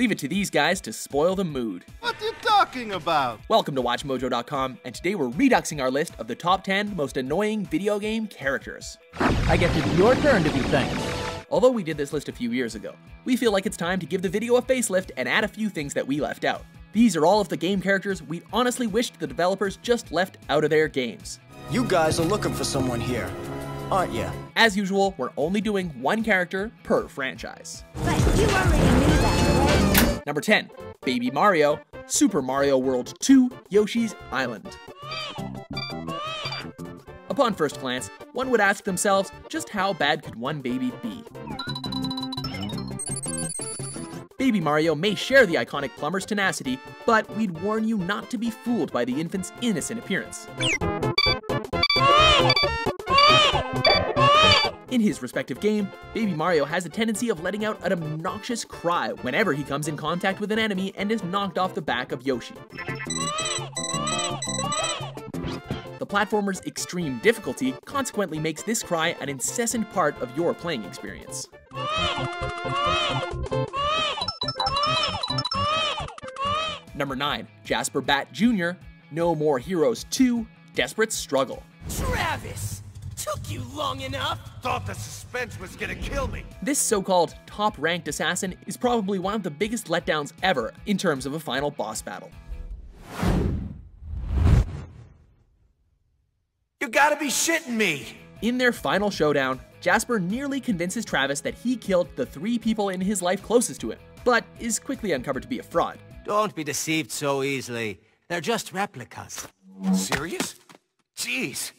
Leave it to these guys to spoil the mood. What are you talking about? Welcome to WatchMojo.com, and today we're reduxing our list of the top 10 most annoying video game characters. I guess it's your turn to be thanked. Although we did this list a few years ago, we feel like it's time to give the video a facelift and add a few things that we left out. These are all of the game characters we honestly wished the developers just left out of their games. You guys are looking for someone here, aren't you? As usual, we're only doing one character per franchise. But you already knew that, right? Number 10, Baby Mario, Super Mario World 2, Yoshi's Island. Upon first glance, one would ask themselves, just how bad could one baby be? Baby Mario may share the iconic plumber's tenacity, but we'd warn you not to be fooled by the infant's innocent appearance. In his respective game, Baby Mario has a tendency of letting out an obnoxious cry whenever he comes in contact with an enemy and is knocked off the back of Yoshi. The platformer's extreme difficulty consequently makes this cry an incessant part of your playing experience. Number 9, Jasper Batt Jr., No More Heroes 2, Desperate Struggle. Travis! Took you long enough! Thought the suspense was gonna kill me. This so called top ranked assassin is probably one of the biggest letdowns ever in terms of a final boss battle. You gotta be shitting me! In their final showdown, Jasper nearly convinces Travis that he killed the three people in his life closest to him, but is quickly uncovered to be a fraud. Don't be deceived so easily. They're just replicas. Serious? Jeez.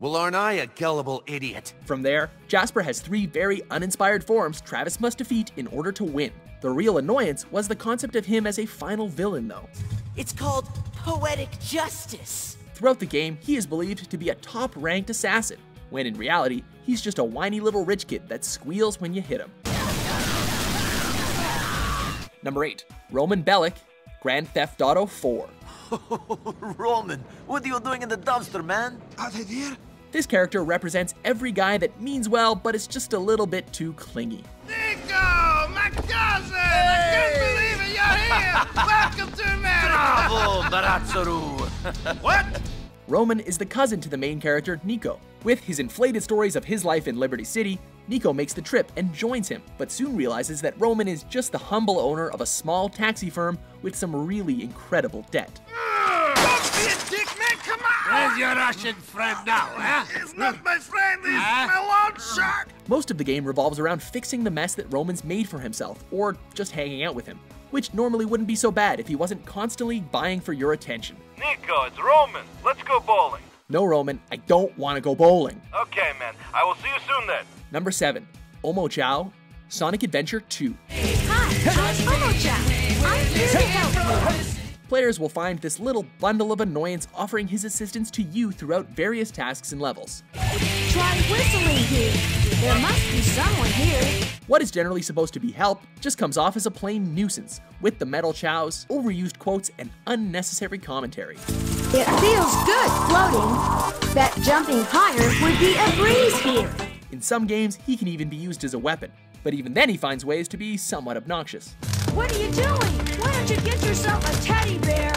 Well, aren't I a gullible idiot? From there, Jasper has three very uninspired forms Travis must defeat in order to win. The real annoyance was the concept of him as a final villain, though. It's called poetic justice. Throughout the game, he is believed to be a top ranked assassin, when in reality, he's just a whiny little rich kid that squeals when you hit him. Number 8, Roman Bellic, Grand Theft Auto 4. Roman, what are you doing in the dumpster, man? Are they there? This character represents every guy that means well, but is just a little bit too clingy. Niko! My cousin! I couldn't believe it! You're here! Welcome to America! Bravo, Barazzaru! what? Roman is the cousin to the main character, Niko. With his inflated stories of his life in Liberty City, Niko makes the trip and joins him, but soon realizes that Roman is just the humble owner of a small taxi firm with some really incredible debt. Ah, Don't be a dick, man! Come on! Where's your Russian friend now, huh? He's not my friend! He's Huh? my loan shark! Most of the game revolves around fixing the mess that Roman's made for himself, or just hanging out with him, which normally wouldn't be so bad if he wasn't constantly buying for your attention. Niko, it's Roman. Let's go bowling. No, Roman, I don't want to go bowling. Okay, man. I will see you soon then. Number 7, Omochao, Sonic Adventure 2. Hi, I'm Omochao. I'm here to help you. Players will find this little bundle of annoyance offering his assistance to you throughout various tasks and levels. Try whistling here. There must be someone here. What is generally supposed to be help just comes off as a plain nuisance, with the metal chows, overused quotes, and unnecessary commentary. It feels good floating. Bet jumping higher would be a breeze here. In some games, he can even be used as a weapon, but even then he finds ways to be somewhat obnoxious. What are you doing? Why don't get yourself a teddy bear?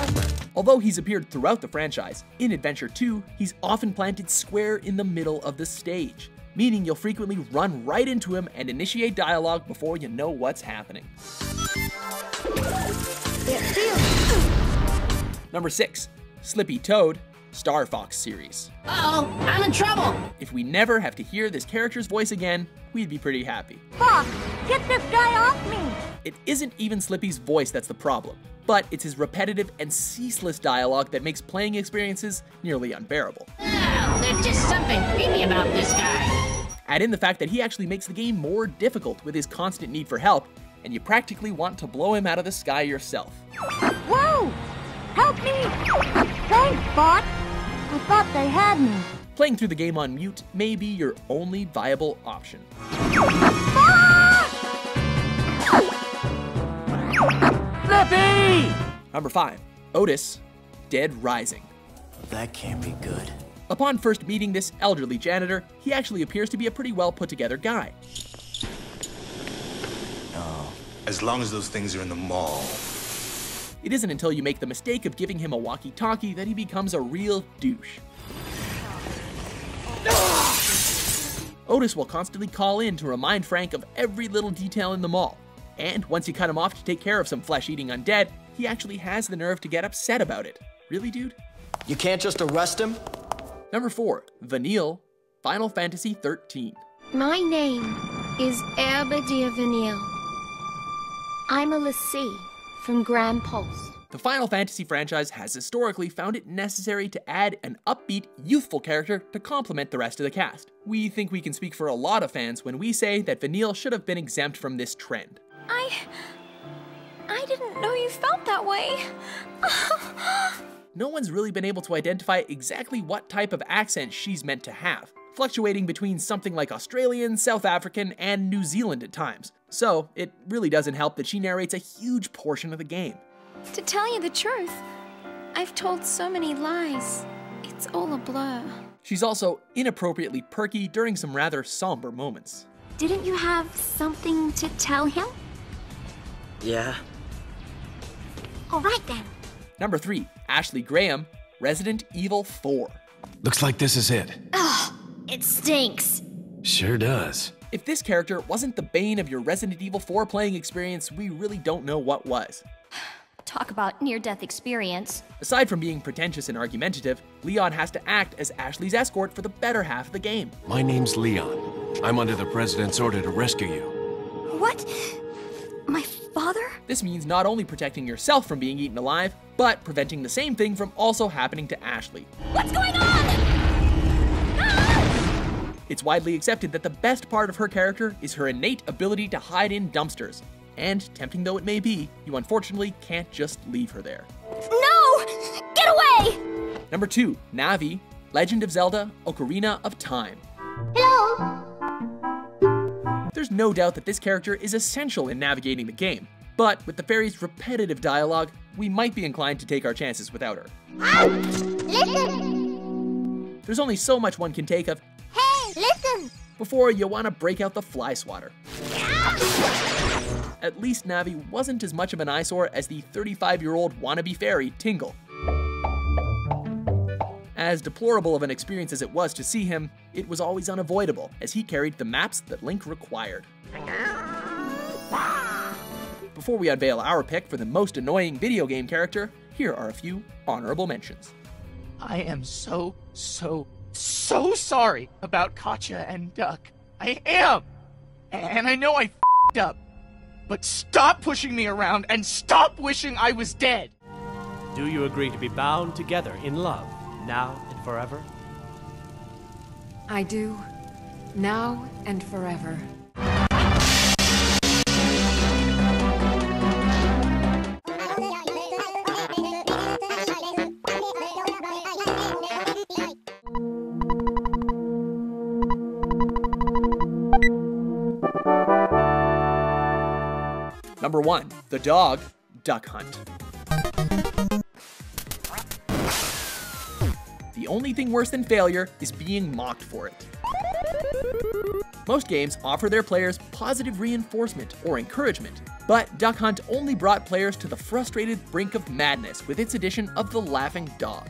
Although he's appeared throughout the franchise, in Adventure 2, he's often planted square in the middle of the stage, meaning you'll frequently run right into him and initiate dialogue before you know what's happening. Number 6, Slippy Toad, Star Fox series. Uh-oh, I'm in trouble. If we never have to hear this character's voice again, we'd be pretty happy. Fox, get this guy off me. It isn't even Slippy's voice that's the problem, but it's his repetitive and ceaseless dialogue that makes playing experiences nearly unbearable. Oh, there's just something creepy about this guy. Add in the fact that he actually makes the game more difficult with his constant need for help, and you practically want to blow him out of the sky yourself. Whoa! Help me! Thanks, Bot. I thought they had me. Playing through the game on mute may be your only viable option. Flippy! Number 5. Otis, Dead Rising. That can't be good. Upon first meeting this elderly janitor, he actually appears to be a pretty well put together guy. Oh. as long as those things are in the mall. It isn't until you make the mistake of giving him a walkie talkie that he becomes a real douche. Otis will constantly call in to remind Frank of every little detail in the mall. And once you cut him off to take care of some flesh eating undead, he actually has the nerve to get upset about it. Really, dude? You can't just arrest him? Number 4. Vanille, Final Fantasy XIII. My name is Oerba Vanille. I'm a lassie from Gran Pulse. The Final Fantasy franchise has historically found it necessary to add an upbeat, youthful character to complement the rest of the cast. We think we can speak for a lot of fans when we say that Vanille should have been exempt from this trend. I. I didn't know you felt that way. no one's really been able to identify exactly what type of accent she's meant to have, fluctuating between something like Australian, South African, and New Zealand at times. So, it really doesn't help that she narrates a huge portion of the game. To tell you the truth, I've told so many lies. It's all a blur. She's also inappropriately perky during some rather somber moments. Didn't you have something to tell him? Yeah. All right then. Number 3, Ashley Graham, Resident Evil 4. Looks like this is it. Ugh, it stinks. Sure does. If this character wasn't the bane of your Resident Evil 4 playing experience, we really don't know what was. Talk about near death experience. Aside from being pretentious and argumentative, Leon has to act as Ashley's escort for the better half of the game. My name's Leon. I'm under the President's order to rescue you. What? My father? This means not only protecting yourself from being eaten alive, but preventing the same thing from also happening to Ashley. What's going on? Ah! It's widely accepted that the best part of her character is her innate ability to hide in dumpsters. And tempting though it may be, you unfortunately can't just leave her there. No! Get away! Number 2, Navi, Legend of Zelda Ocarina of Time. There's no doubt that this character is essential in navigating the game, but with the fairy's repetitive dialogue, we might be inclined to take our chances without her. Listen! There's only so much one can take of Hey, listen! Before you want to break out the fly swatter. At least Navi wasn't as much of an eyesore as the 35 year old wannabe fairy, Tingle. As deplorable of an experience as it was to see him, it was always unavoidable, as he carried the maps that Link required. Before we unveil our pick for the most annoying video game character, here are a few honorable mentions. I am so, so, so sorry about Katjaa and Duck. I am! And I know I f***ed up. But stop pushing me around and stop wishing I was dead! Do you agree to be bound together in love, now and forever? I do. Now and forever. Number 1. The Dog, Duck Hunt. Only thing worse than failure is being mocked for it. Most games offer their players positive reinforcement or encouragement, but Duck Hunt only brought players to the frustrated brink of madness with its addition of the laughing dog.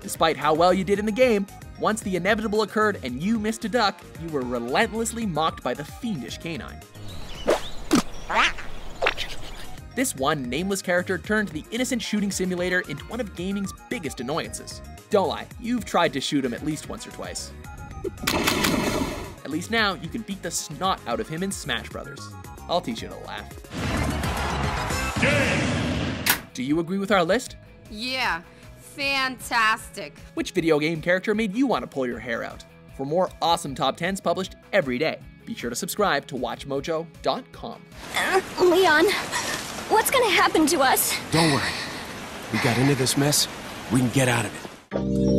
Despite how well you did in the game, once the inevitable occurred and you missed a duck, you were relentlessly mocked by the fiendish canine. This one nameless character turned the innocent shooting simulator into one of gaming's biggest annoyances. Don't lie, you've tried to shoot him at least once or twice. At least now, you can beat the snot out of him in Smash Brothers. I'll teach you to laugh. Do you agree with our list? Yeah, fantastic. Which video game character made you want to pull your hair out? For more awesome top 10s published every day, be sure to subscribe to WatchMojo.com. Uh, Leon, what's gonna happen to us? Don't worry. We got into this mess, we can get out of it.